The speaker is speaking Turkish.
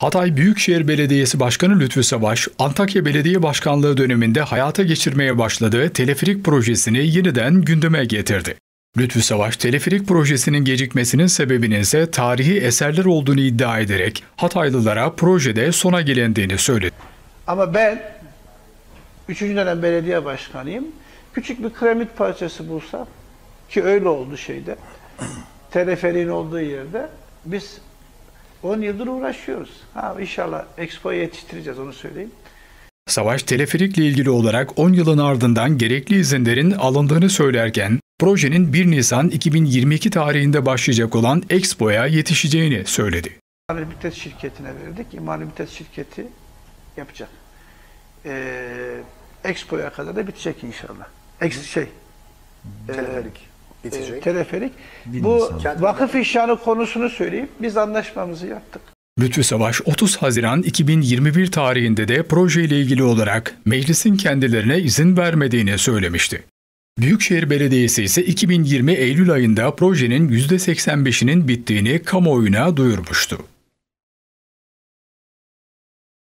Hatay Büyükşehir Belediyesi Başkanı Lütfü Savaş, Antakya Belediye Başkanlığı döneminde hayata geçirmeye başladığı teleferik projesini yeniden gündeme getirdi. Lütfü Savaş, teleferik projesinin gecikmesinin sebebinin ise tarihi eserler olduğunu iddia ederek Hataylılara projede sona gelindiğini söyledi. Ama ben 3. dönem belediye başkanıyım. Küçük bir kremit parçası bulsam ki öyle oldu şeyde. Teleferiğin olduğu yerde biz 10 yıldır uğraşıyoruz. Ha inşallah Expo'ya yetiştireceğiz onu söyleyeyim. Savaş teleferikle ilgili olarak 10 yılın ardından gerekli izinlerin alındığını söylerken projenin 1 Nisan 2022 tarihinde başlayacak olan Expo'ya yetişeceğini söyledi. İmar şirketine verdik. İmar şirketi yapacak. Ee, Expo'ya kadar da bitecek inşallah. Ex şey, Teleferik e, bitecek. teleferik. Bu vakıf işyanı konusunu söyleyeyim. Biz anlaşmamızı yaptık. Lütfü Savaş 30 Haziran 2021 tarihinde de projeyle ilgili olarak meclisin kendilerine izin vermediğini söylemişti. Büyükşehir Belediyesi ise 2020 Eylül ayında projenin %85'inin bittiğini kamuoyuna duyurmuştu.